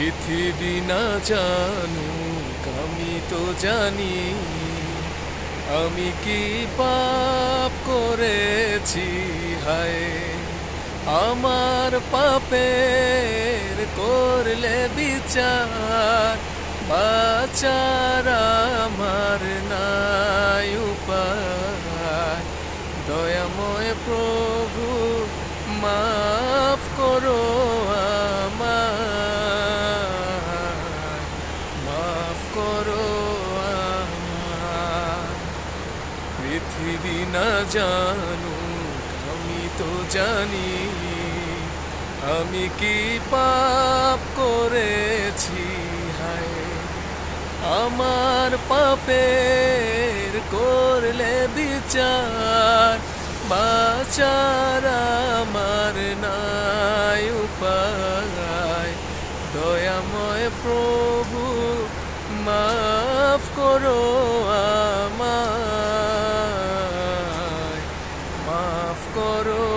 পৃথিবী না জানুক, আমি তো জানি আমি কি পাপ করেছি, হায়। আমার পাপের করলে বিচার, বাচার আমার নাই উপায়। দয়াময় প্রভু মাফ মাফ করো পৃথিবী না জানু আমি তো জানি। আমি কি পাপ করেছি? হায়, আমার পাপের করলে বিচার, বাচার দয়াময় প্রভু মাফ করো আমায় মাফ করো